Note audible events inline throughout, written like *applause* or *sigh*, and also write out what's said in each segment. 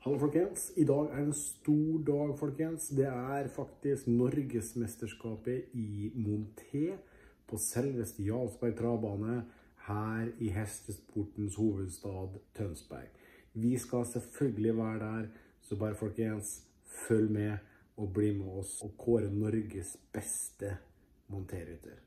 Hallo, folkens. I dag er en stor dag, folkens. Det er faktisk Norgesmesterskapet i monté på selveste Jarlsberg travbane her i hestesportens hovedstad Tønsberg. Vi skal selvfølgelig være der, så bare folkens, følg med og bli med oss og kåre Norges beste monterrytter.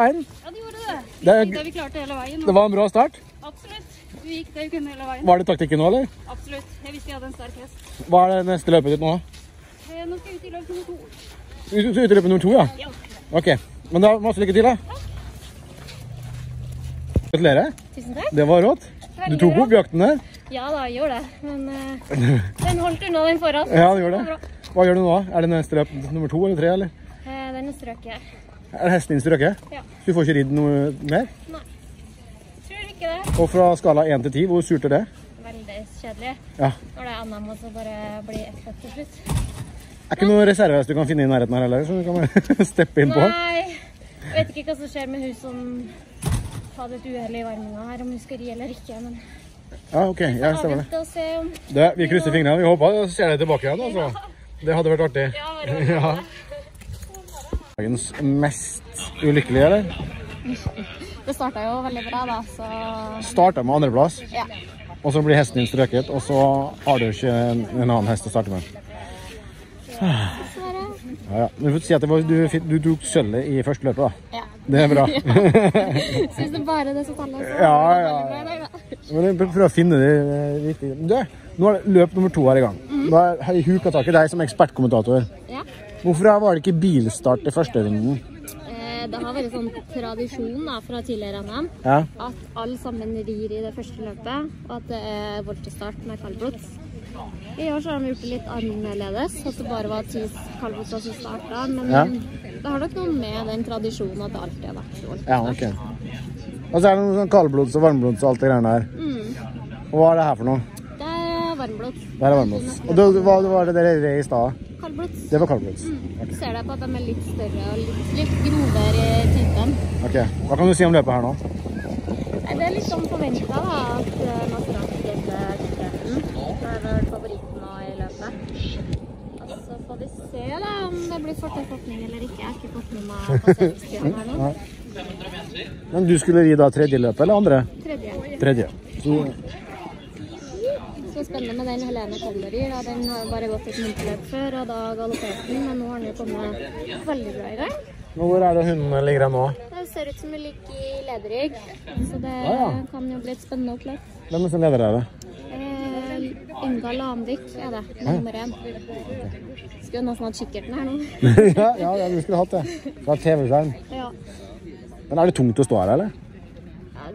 Ja, det gjorde det. Er- det vi klarte hele veien. Det var en bra start. Absolutt. Vi gikk det vi kunne hele veien. Var det taktikken nå, eller? Absolutt. Jeg visste jeg hadde en sterk hest. Hva er det neste løpet ditt nå? Eh, Nå skal jeg ut i løp nummer to. Ut ut- i løpet nummer to, ja? Ja. Ok. Men da masse lykke til, da. Takk. Gratulerer. Tusen takk. Det var rått. Du tok opp jakten der. Ja da, jeg gjorde det. Men eh, *laughs* den holdt unna den foran. Ja, den gjorde det. Hva gjør du nå? Er det neste løp nummer to eller tre, eller? Eh, den er strøket. Er det hesten din strøket? Ja. Så du får ikke ridd noe mer? Nei. Og fra skala 1 til 10, hvor surt er det? Veldig kjedelig. Ja. Når det er NM og så bare blir ett fett til slutt. Er ikke noen reservehest du kan finne i nærheten her heller, som du kan *laughs* steppe inn på? Nei. Jeg vet ikke hva som skjer med hun som hadde et uhell i varminga her, om hun skal ri eller ikke. Men Ja, ok. Ja, stemmer det. det vi krysser fingrene. Vi håper så ser deg tilbake igjen, altså. Det hadde vært artig. Ja. *laughs* Dagens mest ulykkelige, eller? Det starta jo veldig bra, da, så Starta med andreplass, ja. og så blir hesten din strøket, og så har du ikke en, en annen hest å starte med. Dessverre. Ja, ja. Du får si at var, du, du tok sølvet i første løpet, da. Ja. Det er bra. *laughs* Syns det bare er det som teller. Ja, er ja, da. Men jeg å finne det eh, riktige. Du, nå er det løp nummer to her i gang. Da har jeg huka tak i deg som ekspertkommentator. Ja. Hvorfor var det ikke bilstart i første runden? Det har vært sånn tradisjon da, fra tidligere NM Ja, at alle sammen rir i det første løpet, og at det er voltestart med kaldblods. I år så har de gjort det litt annerledes, at det bare var ti kaldblodser som starta. Men Ja. det har nok noe med den tradisjonen at det alltid har vært voltestart. ja ok. Og så er det noe sånn kaldblods og varmblods og alt det greiene der. Mm. Og hva er det her for noe? Det er varmblods. Det er varmblods. Og det, hva var det dere red i stad? Kaldblods. Det var kaldblods. Du ser deg på at de er litt større og litt, litt grovere i typen. Ok. Hva kan du si om løpet her nå? Nei, Det er litt sånn forventa at eh, Maserati heter Tittelen. Det er vel favoritten nå i løpet. Og så får vi se da om det blir fortaufortning eller ikke. Jeg har ikke fått med meg her nå. *laughs* Men du skulle ri da tredje løpet eller andre? Tredje. Tredje. Så, Så spennende med den Helene Koller da. Den har bare gått et muntløp før, og da galopperte den. Men nå har den jo kommet veldig bra i gang. men hvor er det hundene ligger her nå? Det ser ut som hun ligger i lederrygg, så det Ah, ja. kan jo bli et spennende oppløp. Hvem som leder er det? Eh, Inga Lamvik er det, nummer én. Skulle nesten hatt kikkerten her nå. ja, *laughs* ja, ja, du skulle hatt det. Fra TV-skjerm. Ja. Men er det tungt å stå her, eller?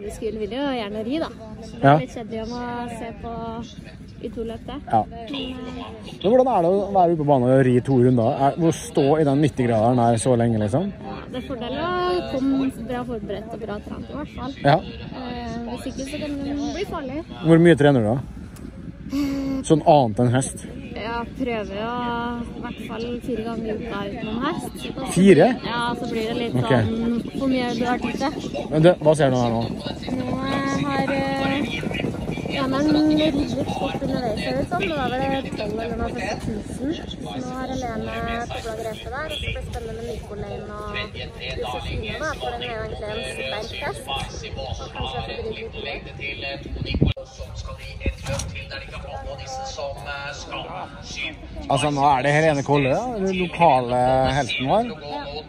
Ja, du skulle vil jo gjerne ri, da. Det Ja. er litt kjedelig om å se på i to løp, det. Ja. Men hvordan er det å være ute på banen og ri to runder? Er, å stå i den 90-graderen her så lenge, liksom? Ja, det er fordel å komme bra forberedt og bra trent, i hvert fall. Ja. Eh, hvis ikke så kan det bli farlig. Hvor mye trener du da? Sånn annet enn hest? Jeg prøver jo i hvert fall fire ganger i uka utenom hest. Fire? Ja, så blir det litt okay. sånn hvor mye du har tid til. Men det, hva ser du her nå? Nå har eh, Janeren ridd litt fort underveis, ser det ut som. Det var vel 12 eller noe første 1000. Nå har Helene kobla grepet der. Og så blir det spennende med Nicolene og Josefine, da. For den er jo egentlig en sterk hest. Og kanskje jeg får drive litt med. Altså, nå er det Helene Kolle, den lokale helten vår.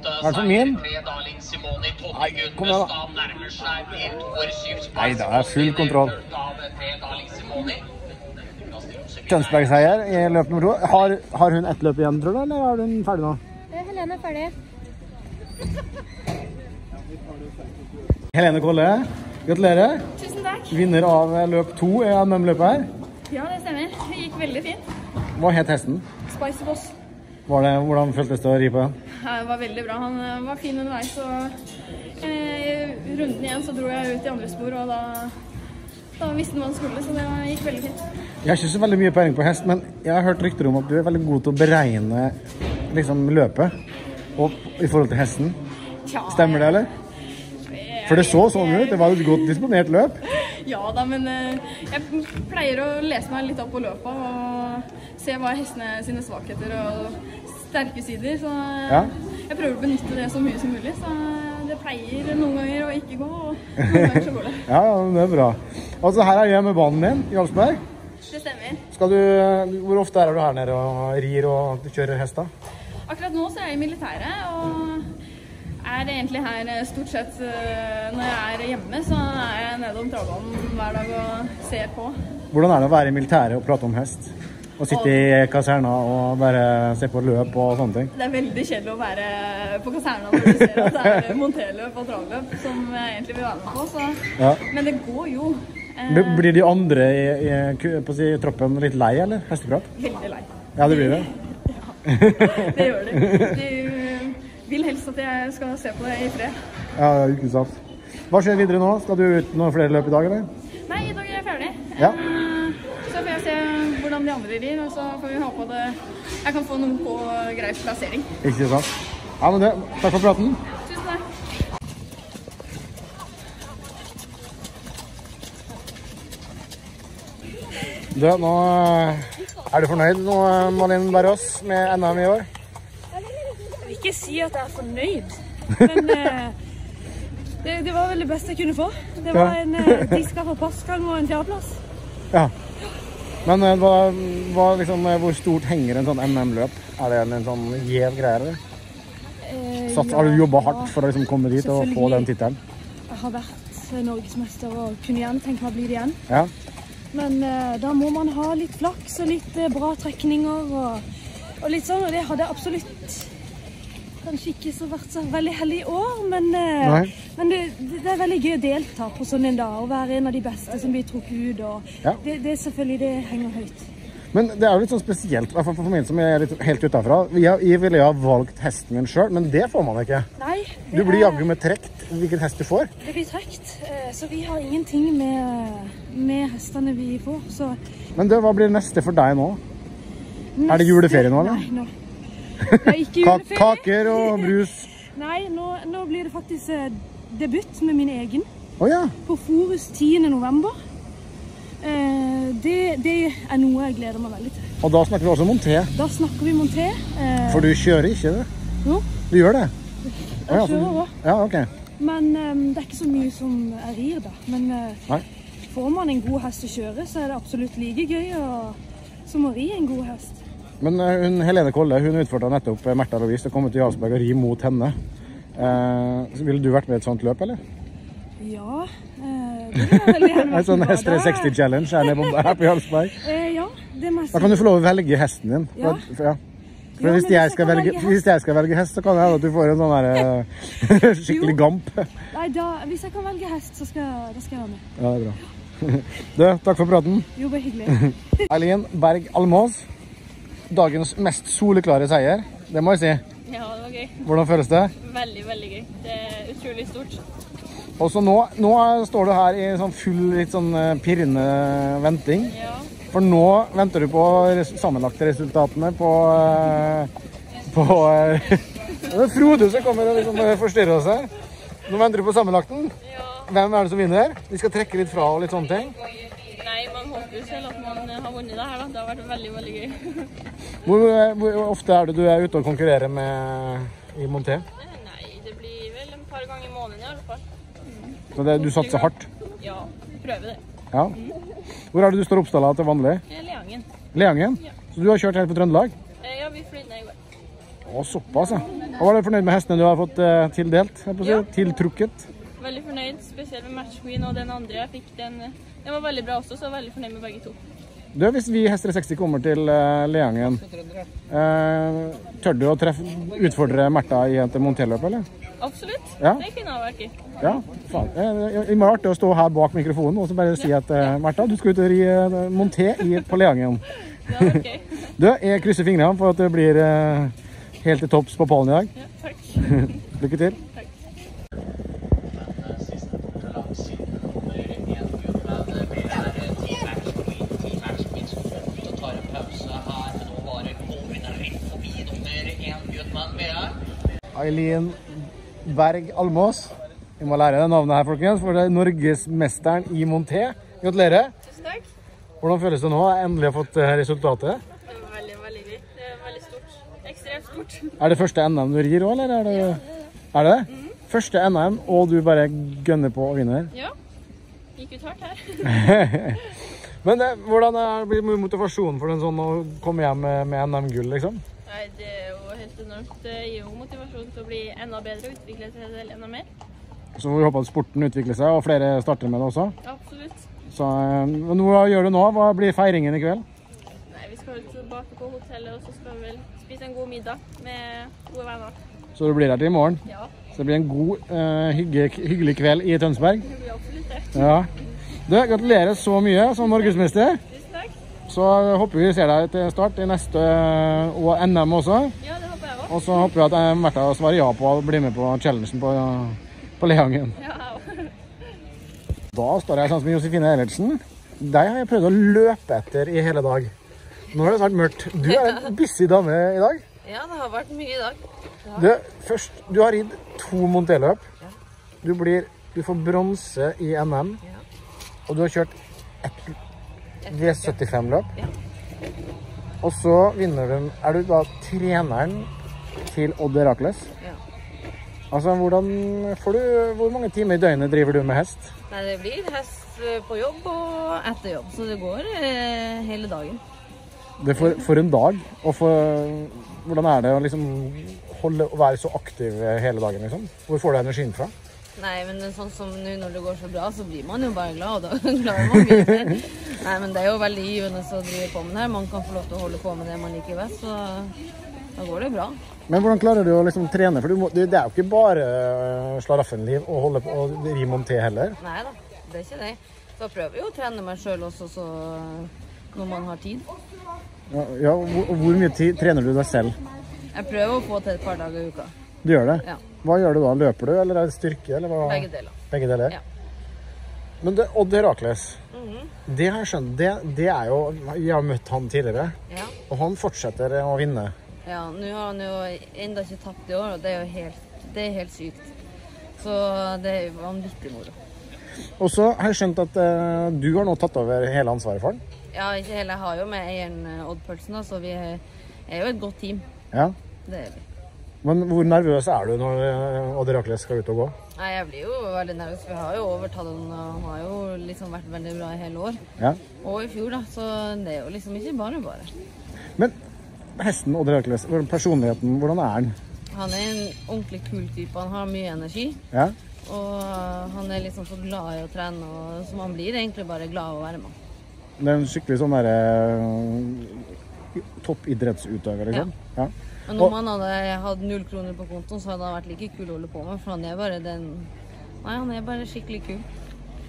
Hvert fall min. Nei, kom igjen, da. Nei, det er full kontroll. Tønsberg-seier i løp nummer to. Har, har hun ett løp igjen, tror du, eller er hun ferdig nå? Eh, Helene er ferdig. *laughs* Helene Kolle, gratulerer. Tusen takk. Vinner av løp to i NM-løpet her. Ja, det stemmer. Det gikk veldig fint. Hva het hesten? Spice Boss. Var det, hvordan føltes det å ri på den? Ja, Det var veldig bra. Han eh, var fin underveis. Og eh, runden igjen så dro jeg ut i andre spor, og da, da visste han hva han skulle. Så det gikk veldig fint. Jeg har ikke så veldig mye peiling på hest, men jeg har hørt rykter om at du er veldig god til å beregne liksom, løpet og, i forhold til hesten. Tja, Stemmer det, eller? For det så sånn ut. Det var jo et godt disponert løp. Ja da, men eh, jeg pleier å lese meg litt opp på løpet og se hva er hestene sine svakheter og sterke sider. Så Ja. jeg prøver å benytte det så mye som mulig. Så det pleier noen ganger å ikke gå, og noen ganger så går det. *laughs* Ja, det er bra. Altså, her er hjemmebanen din i Jarlsberg. Det stemmer. Du, hvor ofte er du her nede og rir og kjører hester? Akkurat nå så er jeg i militæret og er egentlig her eh, stort sett eh, når jeg er hjemme, så er jeg nede om travbanen hver dag og ser på. Hvordan er det å være i militæret og prate om hest? Og sitte i kaserna og bare se på løp og sånne ting? Det er veldig kjedelig å være på kaserna når du ser at det er monterløp og travløp som jeg egentlig vil være med på, så Ja. Men det går jo. Eh, Blir de andre i, i, på å si, troppen litt lei, eller? Hesteprat? veldig lei. Ja, det blir det. ja, Det gjør de. De vil helst at jeg skal se på det i fred. Ja, ikke sant. Hva skjer videre nå? Skal du ut noen flere løp i dag, eller? Nei, i dag er jeg ferdig. Ja. Eh, Så får jeg se hvordan de andre rir, og så får vi håpe at jeg kan få noen på grei plassering. Ikke sant. Ja, men det, takk for praten. Tusen takk. Du, nå eh, er du fornøyd nå, eh, Malin Berrås, med NM i år? Jeg vil ikke si at jeg er fornøyd, men eh, det, det var vel det beste jeg kunne få. Det var en eh, diska for passgang og en fjerdeplass. Ja. Men eh, hva, hva, liksom, eh, hvor stort henger en sånn NM-løp? Er det en, en sånn gjev greie, eller? Eh, ja, har du jobba hardt for å liksom, komme dit og få den tittelen? Jeg har vært eh, norgesmester og kunne gjerne tenke meg å bli det igjen. Ja. Men eh, da må man ha litt flaks og litt eh, bra trekninger og, og litt sånn. Og det hadde jeg absolutt kanskje ikke så vært så veldig heldig i år, men, eh, men det, det, er veldig gøy å delta på sånn en dag og være en av de beste som blir trukket ut. Ja. det, det selvfølgelig det henger høyt. Men det er jo litt sånn spesielt, i hvert fall for min som er litt helt utafra. Jeg, ville ha valgt hesten min sjøl, men det får man ikke. Nei, Du blir jaggu med trekt hvilken hest du får. Det blir trekt, eh, så vi har ingenting med, med hestene vi får. Så Men det, hva blir neste for deg nå? Er det juleferie nå, eller? Nei, nå. Kaker og brus? Nei, nå, nå blir det faktisk eh, debut med min egen Oh, ja. på Forus 10. november. Eh, det, det er noe jeg gleder meg veldig til. Og da snakker vi også monté. Da snakker vi monté. te. For du kjører ikke det? Jo, Du gjør det? jeg kjører òg. Ja, okay. Men eh, det er ikke så mye som jeg rir, da. Men eh, Nei. får man en god hest å kjøre, så er det absolutt like gøy som å ri en god hest. Men eh, hun, Helene Kolle hun utfordra nettopp eh, Märtha Louise å komme til Jarlsberg og ri mot henne. Eh, ville du vært med i et sånt løp, eller? Ja, eh, det vil jeg gjerne *laughs* En sånn Hest. S360 Challenge her, på, her på Jarlsberg. Eh, ja, det si. Da kan du få lov å velge hesten din. Ja. For, ja. for Ja, hvis, jeg skal velge, velge, hvis jeg skal velge hest, så kan det hende at du får en sånn der, eh, *laughs* skikkelig gamp. Nei, da, hvis jeg kan velge hest, så skal, da skal jeg være med. Ja, det er bra. *laughs* Du, takk for praten. Jo, bare hyggelig. Eileen Berg Almås. Dagens mest soleklare seier. Det må jeg si. Ja, det var gøy. Hvordan føles det? Veldig, veldig gøy. Det er utrolig stort. Og så nå, nå står du her i sånn full, litt sånn eh, pirrende venting. Ja. For nå venter du på res sammenlagte resultatene på eh, på eh, *laughs* Det er Frode som kommer og liksom forstyrrer oss her. Nå venter du på sammenlagten. ja. Hvem er det som vinner? Vi skal trekke litt fra og litt sånne ting. Selv at man eh, har vunnet det her, da. Det har vært veldig, veldig gøy. *laughs* Hvor, eh, hvor ofte er det du er ute og konkurrerer med i Monté? Nei, det blir vel en par ganger i måneden i alle fall. Så det, du satser hardt? Ja, prøver det. Ja. Hvor er det du står oppstalla til vanlig? Leangen. Leangen? Så du har kjørt helt på Trøndelag? Eh, Ja, vi fløy ned i går. Å, såpass, ja. Og var du fornøyd med hestene du har fått eh, tildelt? Ja. Tiltrukket? Veldig fornøyd, spesielt med Match Queen og den andre jeg fikk. Den, den var veldig bra også, så jeg er veldig fornøyd med begge to. Du, hvis vi Hester 60 kommer til uh, Leangen, uh, tør du å treffe, utfordre Märtha i et monterløp, eller? Absolutt. Ja. Det kunne ha vært gøy. Ja, faen. Eh, Det må være artig å stå her bak mikrofonen og så bare si at uh, Märtha, du skal ut og ri uh, monté i, på Leangen. *laughs* ja, okay. Du, jeg krysser fingrene for at du blir uh, helt til topps på pallen i dag. Ja, takk. *laughs* Lykke til. Eileen Berg Almås. Vi må lære det navnet her, folkens, for det er norgesmesteren i monté. Gratulerer. Tusen takk. Hvordan føles det nå? Endelig har fått eh, resultatet. Det var veldig, veldig gøy. Det er veldig stort. Ekstremt stort. Er det første NM du rir òg, eller er det Er det? Første NM, og du bare gønner på og vinner? Ja. Gikk ut hardt her. *laughs* Men det, hvordan er, blir motivasjonen for en sånn å komme hjem med, med NM-gull, liksom? Nei, det er jo enormt. Gir jo motivasjon til å bli enda bedre og utvikle seg selv enda mer. Så får vi håpe at sporten utvikler seg, og flere starter med det også. Absolutt. Så eh, men hva gjør du nå? Hva blir feiringen i kveld? Nei, vi skal tilbake på hotellet, og så skal vi vel spise en god middag med gode venner. Så du blir her til i morgen? Ja, Så det blir en god, eh, hygge, hyggelig kveld i Tønsberg? det blir absolutt det. Ja. Du, gratulerer så mye som norgesmester. Tusen takk. Så håper vi ser deg til start i neste og NM også. Ja, Og så håper vi at jeg Märtha svarer ja på å bli med på challengen på, på Leangen. Ja. Da står jeg sammen med Josefine Eilertsen. Deg har jeg prøvd å løpe etter i hele dag. Nå har det vært mørkt. Du er en *laughs* busy dame i dag. Ja, det har vært mye i dag. Du, først, du har ridd to monteløp. Du, blir, du får bronse i NM. Og du har kjørt et V75-løp. Og så vinner du Er du da treneren til Odd Rakeløs. Ja. Altså, hvordan får du Hvor mange timer i døgnet driver du med hest? Nei, det blir hest eh, på jobb og etter jobb, så det går eh, hele dagen. Det for, for en dag. Og for Hvordan er det å liksom holde, være så aktiv hele dagen, liksom? Hvor får du energien fra? Nei, men sånn som nå når det går så bra, så blir man jo bare glad, og da *laughs* klarer man. Nei, men det er jo veldig givende å drive på med det her. Man kan få lov til å holde på med det man liker best, så da går det bra. Men hvordan klarer du å liksom trene? For du må, det er jo ikke bare øh, slaraffenliv å holde på og om te heller. Nei da, det er ikke det. Så jeg prøver jo å trene meg sjøl også, så når man har tid. Ja, ja, hvor, hvor mye tid trener du deg selv? Jeg prøver å få til et par dager i uka. Du gjør det? Ja. Hva gjør du da? Løper du, eller er det styrke? Eller hva? Begge deler. Begge deler? Ja. Men det, Odd Herakles, Mhm. det har jeg skjønt, det, det er jo Jeg har møtt han tidligere, Ja. og han fortsetter å vinne. Ja, nå har han jo enda ikke tapt i år, og det er jo helt, det er helt sykt. Så det er vanvittig moro. Og så har jeg skjønt at uh, du har nå tatt over hele ansvaret for han. Ja, ikke hele. Jeg har jo med eieren eh, Odd Pølsen, da, så vi er jo et godt team. Ja. Det er vi. Men hvor nervøs er du når eh, Odd Rakles skal ut og gå? Nei, jeg blir jo veldig nervøs. Vi har jo overtatt han, og har jo liksom vært veldig bra i hele år. Ja. Og i fjor, da. Så det er jo liksom ikke bare bare. Men hesten Odd Hercules, personligheten, hvordan er han? Han er en ordentlig kul type. Han har mye energi. Ja? Og eh, han er liksom så glad i å trene, og så man blir egentlig bare glad av å være med. Det er en skikkelig sånn derre eh, toppidrettsutøver, liksom. Ja. Men om han hadde hatt null kroner på kontoen, så hadde han vært like kul å holde på med. For han er bare den Nei, han er bare skikkelig kul.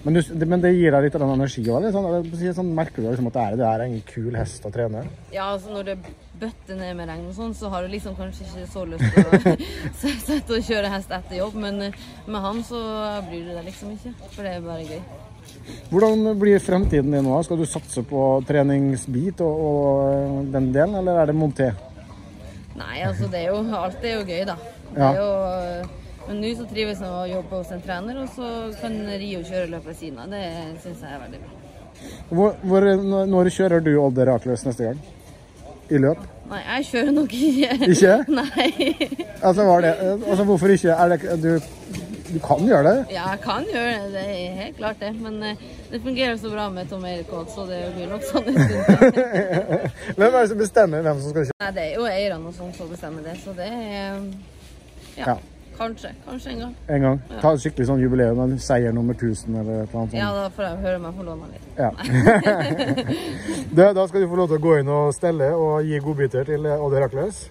Men, du, men det gir deg litt av den energi òg? Sånn, sånn, merker du liksom at det er, det er en kul hest å trene? Ja, altså når det bøtter ned med regn og sånn, så har du liksom kanskje ikke så lyst til å *laughs* sette og kjøre hest etter jobb, men eh, med han så bryr du deg liksom ikke. For det er bare gøy. Hvordan blir fremtiden din nå? Skal du satse på treningsbit og, og den delen, eller er det monté? Nei, altså det er jo Alt er jo gøy, da. Det er jo, eh, men nå så trives med å jobbe hos en trener, og så kan ri og kjøre løp ved siden av. Det syns jeg er veldig bra. Hvor, hvor, når- kjører du Odd Rakløs neste gang? I løp? Nei, jeg kjører nok ikke. Ikke? *laughs* Nei. Altså, var det, altså hvorfor ikke? Det, du, du kan gjøre det? Ja, jeg kan gjøre det, det er helt klart det. Men eh, det fungerer så bra med Tom Erik også, så det blir nok sånn en stund. *laughs* Hvem er det som bestemmer hvem som skal kjøre? Nei, det er jo eierne som bestemmer det, så det er ja, Ja. Kanskje. Kanskje en gang. En gang? Ta et skikkelig sånn jubileum, en seier nummer 1000 eller et eller annet Ja, da får jeg høre meg få låne litt. Ja. *laughs* Du, da skal du få lov til å gå inn og stelle og gi godbiter til Odd Herakles.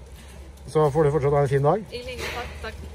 Så får du fortsatt ha en fin dag. I like måte. Takk.